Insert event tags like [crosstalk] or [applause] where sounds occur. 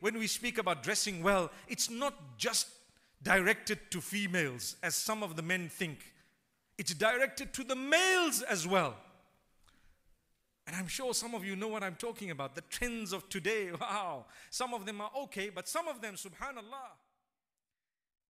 when we speak about dressing well, it's not just directed to females, as some of the men think. It's directed to the males as well. And I'm sure some of you know what I'm talking about. The trends of today, [laughs] wow. Some of them are okay, but some of them, subhanAllah,